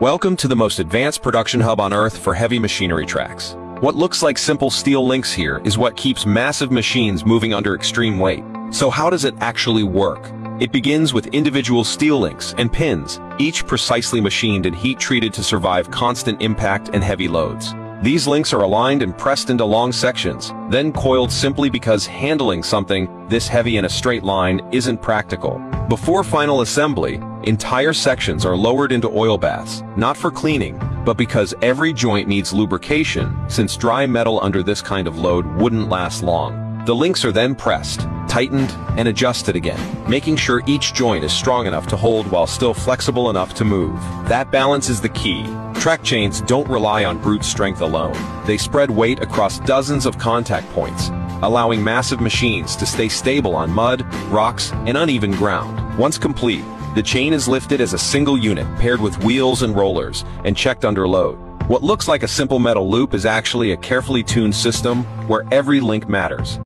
Welcome to the most advanced production hub on Earth for heavy machinery tracks. What looks like simple steel links here is what keeps massive machines moving under extreme weight. So how does it actually work? It begins with individual steel links and pins, each precisely machined and heat-treated to survive constant impact and heavy loads. These links are aligned and pressed into long sections, then coiled simply because handling something this heavy in a straight line isn't practical. Before final assembly, entire sections are lowered into oil baths, not for cleaning, but because every joint needs lubrication, since dry metal under this kind of load wouldn't last long. The links are then pressed, tightened, and adjusted again, making sure each joint is strong enough to hold while still flexible enough to move. That balance is the key, Track chains don't rely on brute strength alone. They spread weight across dozens of contact points, allowing massive machines to stay stable on mud, rocks, and uneven ground. Once complete, the chain is lifted as a single unit paired with wheels and rollers and checked under load. What looks like a simple metal loop is actually a carefully tuned system where every link matters.